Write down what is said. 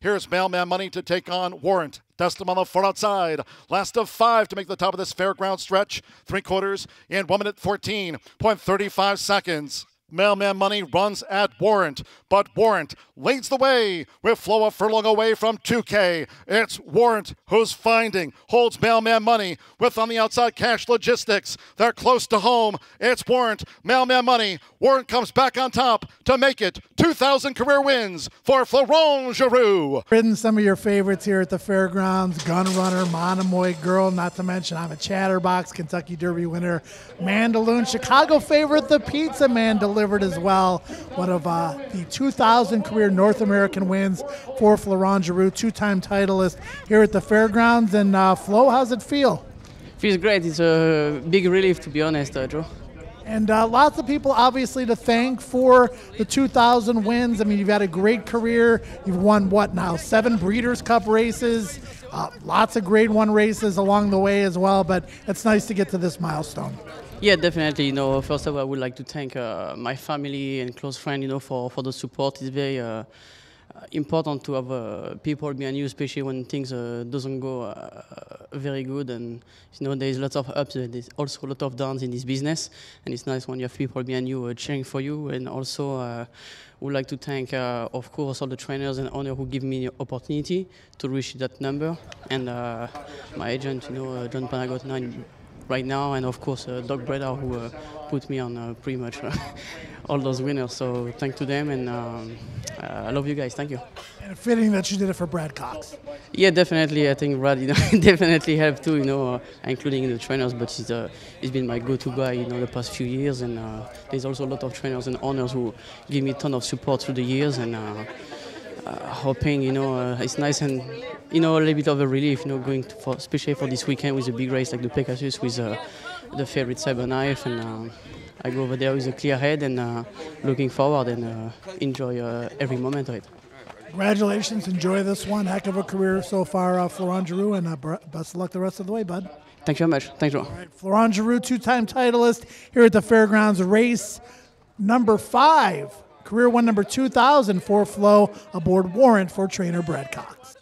Here's Mailman Money to take on Warrant. Dust him on the far outside. Last of five to make the top of this fairground stretch. Three quarters in 1 minute 14.35 seconds. Mailman Money runs at Warrant, but Warrant leads the way with Flo a furlong away from 2K. It's Warrant who's finding, holds Mailman Money with on the outside Cash Logistics. They're close to home. It's Warrant, Mailman Money. Warrant comes back on top to make it 2,000 career wins for Florent Geroux. Ridden some of your favorites here at the fairgrounds Gun Runner, Monomoy Girl, not to mention I'm a Chatterbox, Kentucky Derby winner, Mandaloun, Chicago favorite, the Pizza Man delivered as well. One of uh, the 2000 career North American wins for Florent Geroux, two time titleist here at the fairgrounds. And uh, Flo, how's it feel? Feels great. It's a big relief, to be honest, uh. And uh, lots of people, obviously, to thank for the 2000 wins. I mean, you've had a great career. You've won what now? Seven Breeders' Cup races, uh, lots of Grade One races along the way as well. But it's nice to get to this milestone. Yeah, definitely. You know, first of all, I would like to thank uh, my family and close friends, you know, for, for the support. It's very uh, important to have uh, people behind you, especially when things uh, doesn't go uh, very good. And you know, there's lots of ups, and there's also a lot of downs in this business. And it's nice when you have people behind you uh, cheering for you. And also, uh, would like to thank, uh, of course, all the trainers and owners who give me the opportunity to reach that number. And uh, my agent, you know, uh, John Panagot, nine right now, and of course uh, Doug Bredar who uh, put me on uh, pretty much all those winners. So thank to them, and um, I love you guys. Thank you. And fitting that you did it for Brad Cox. Yeah, definitely. I think Brad, you know, definitely helped too. You know, uh, including the trainers. But he's uh, he's been my go-to guy, you know, the past few years. And uh, there's also a lot of trainers and owners who give me a ton of support through the years. And hoping, you know, it's nice and you know, a little bit of a relief, you know, going for, especially for this weekend with a big race like the Pegasus with uh, the favorite Cyberknife, and uh, I go over there with a clear head and uh, looking forward and uh, enjoy uh, every moment of it. Congratulations, enjoy this one. Heck of a career so far, uh, Florent Geroux, and best of luck the rest of the way, bud. Thank you very much. Thanks, Joe. All right, Florent Geroux, two-time titleist here at the Fairgrounds race number five. Career one number 2000 for Flo aboard Warrant for trainer Brad Cox.